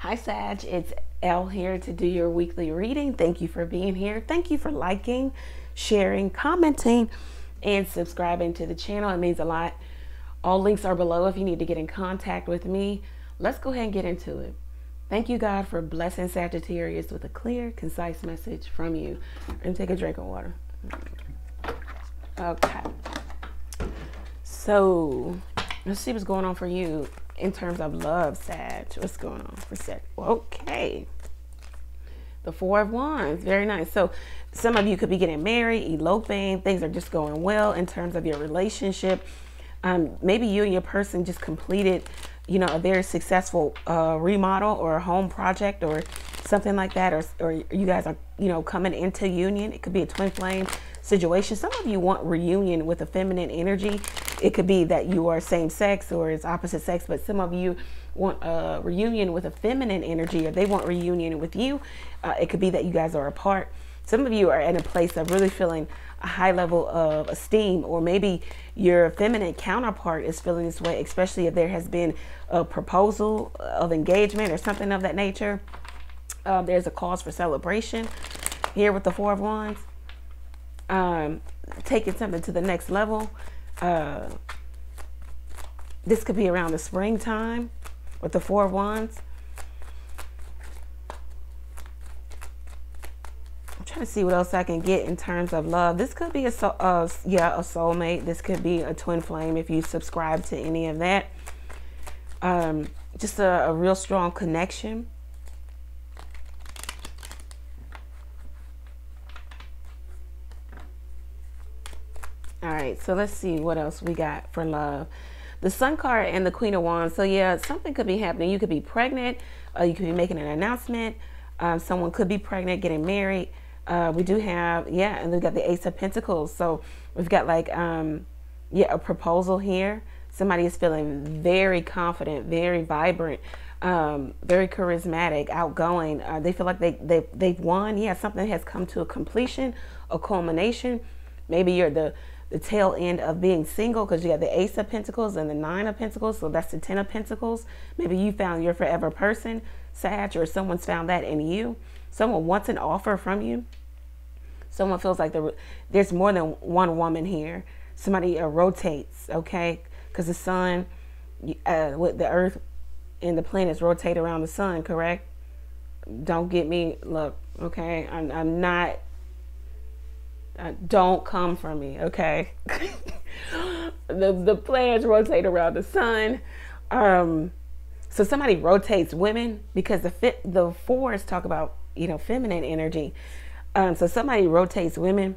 Hi, Sag. It's Elle here to do your weekly reading. Thank you for being here. Thank you for liking, sharing, commenting, and subscribing to the channel. It means a lot. All links are below if you need to get in contact with me. Let's go ahead and get into it. Thank you, God, for blessing Sagittarius with a clear, concise message from you. And take a drink of water. Okay. So, let's see what's going on for you in terms of love, Sag. What's going on for Sag? Okay. The Four of Wands. Very nice. So, some of you could be getting married, eloping. Things are just going well in terms of your relationship. Um, maybe you and your person just completed, you know, a very successful uh, remodel or a home project or something like that. Or, or you guys are, you know, coming into union. It could be a twin flame situation. Some of you want reunion with a feminine energy it could be that you are same sex or it's opposite sex, but some of you want a reunion with a feminine energy or they want reunion with you. Uh, it could be that you guys are apart. Some of you are in a place of really feeling a high level of esteem, or maybe your feminine counterpart is feeling this way, especially if there has been a proposal of engagement or something of that nature. Uh, there's a cause for celebration here with the Four of Wands. Um, taking something to the next level. Uh, this could be around the springtime with the Four of Wands. I'm trying to see what else I can get in terms of love. This could be a uh, yeah a soulmate. This could be a twin flame if you subscribe to any of that. Um, just a, a real strong connection. All right, so let's see what else we got for love. The Sun card and the Queen of Wands. So yeah, something could be happening. You could be pregnant. Uh, you could be making an announcement. Um, someone could be pregnant, getting married. Uh, we do have, yeah, and we've got the Ace of Pentacles. So we've got like, um, yeah, a proposal here. Somebody is feeling very confident, very vibrant, um, very charismatic, outgoing. Uh, they feel like they, they, they've won. Yeah, something has come to a completion, a culmination. Maybe you're the the tail end of being single because you got the Ace of Pentacles and the Nine of Pentacles. So that's the Ten of Pentacles. Maybe you found your forever person, Sag, or someone's found that in you. Someone wants an offer from you. Someone feels like there's more than one woman here. Somebody uh, rotates, okay? Because the sun, uh, with the earth and the planets rotate around the sun, correct? Don't get me, look, okay? I'm, I'm not uh, don't come for me, okay? the the planets rotate around the sun. Um, so somebody rotates women because the fit the fours talk about you know feminine energy. Um, so somebody rotates women.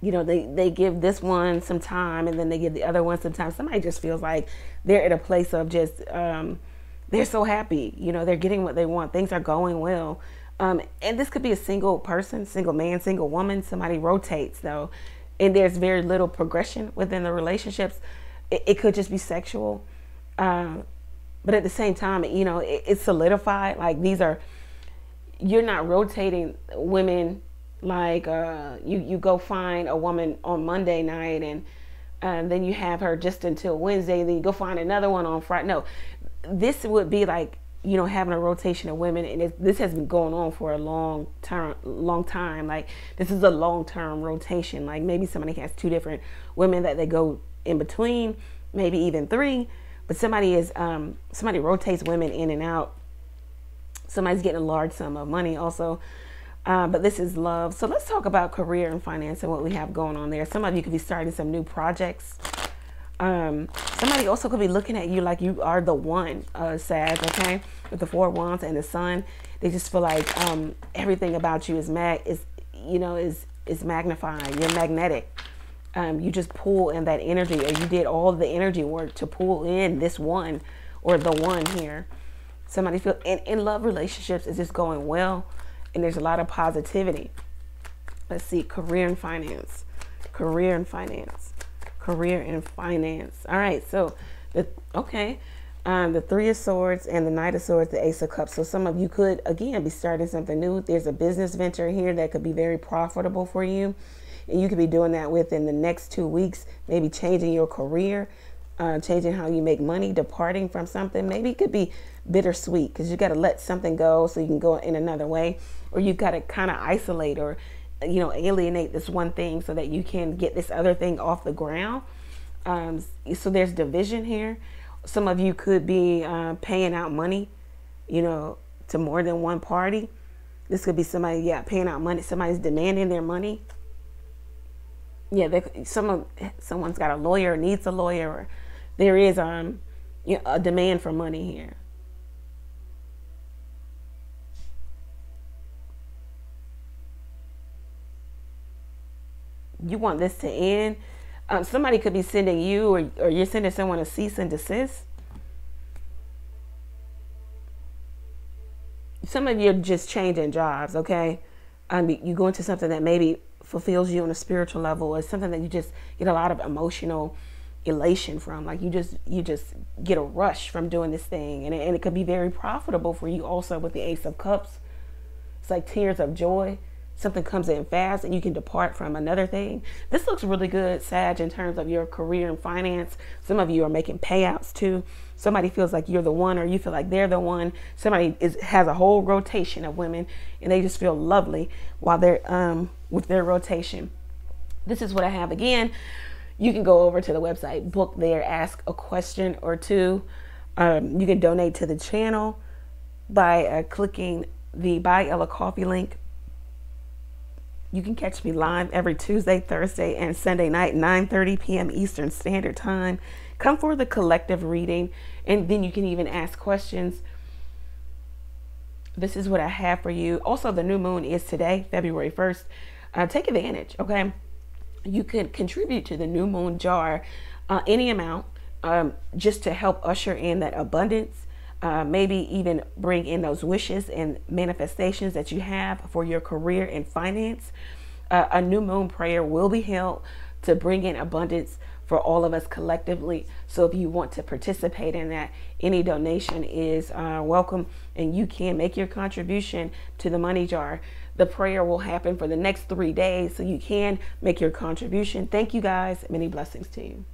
You know, they they give this one some time and then they give the other one some time. Somebody just feels like they're at a place of just um, they're so happy. You know, they're getting what they want. Things are going well. Um, and this could be a single person, single man, single woman. Somebody rotates though, and there's very little progression within the relationships. It, it could just be sexual, uh, but at the same time, you know, it, it's solidified. Like these are, you're not rotating women like uh, you you go find a woman on Monday night and. Uh, then you have her just until Wednesday. Then you go find another one on Friday. No, this would be like you know having a rotation of women and it, this has been going on for a long term long time. Like this is a long term rotation. Like maybe somebody has two different women that they go in between maybe even three but somebody is um, somebody rotates women in and out. Somebody's getting a large sum of money also. Uh, but this is love. So let's talk about career and finance and what we have going on there. Some of you could be starting some new projects um, somebody also could be looking at you like you are the one, uh, okay? With the four wands and the sun, they just feel like um, everything about you is mag is you know is is magnifying. You're magnetic. Um, you just pull in that energy, or you did all the energy work to pull in this one or the one here. Somebody feel in, in love relationships is just going well, and there's a lot of positivity. Let's see, career and finance, career and finance career and finance. All right, so the okay, um, the Three of Swords and the Knight of Swords, the Ace of Cups. So some of you could again be starting something new. There's a business venture here that could be very profitable for you, and you could be doing that within the next two weeks. Maybe changing your career. uh, changing how you make money, departing from something. Maybe it could be bittersweet because you got to let something go so you can go in another way, or you got to kind of isolate or you know alienate this one thing so that you can get this other thing off the ground. Um, so there's division here. Some of you could be uh, paying out money, you know, to more than one party. This could be somebody, yeah, paying out money. Somebody's demanding their money. Yeah, someone, someone's got a lawyer, needs a lawyer, or there is um, you know, a demand for money here. You want this to end um, somebody could be sending you or, or you're sending someone a cease and desist. Some of you are just changing jobs, okay? Um, you go into something that maybe fulfills you on a spiritual level or something that you just get a lot of emotional elation from like you just you just get a rush from doing this thing and it, and it could be very profitable for you also with the ace of cups it's like tears of joy something comes in fast and you can depart from another thing. This looks really good, Sag, in terms of your career and finance. Some of you are making payouts too. Somebody feels like you're the one or you feel like they're the one. Somebody is, has a whole rotation of women and they just feel lovely while they're um, with their rotation. This is what I have again. You can go over to the website, book there, ask a question or two. Um, you can donate to the channel by uh, clicking the Buy Ella Coffee link you can catch me live every Tuesday, Thursday, and Sunday night, 9:30 p.m. Eastern Standard Time. Come for the collective reading, and then you can even ask questions. This is what I have for you. Also, the new moon is today, February 1st. Uh, take advantage, okay? You can contribute to the new moon jar uh, any amount um, just to help usher in that abundance uh, maybe even bring in those wishes and manifestations that you have for your career and finance. Uh, a new moon prayer will be held to bring in abundance for all of us collectively. So if you want to participate in that, any donation is uh, welcome and you can make your contribution to the money jar. The prayer will happen for the next three days, so you can make your contribution. Thank you guys. Many blessings to you.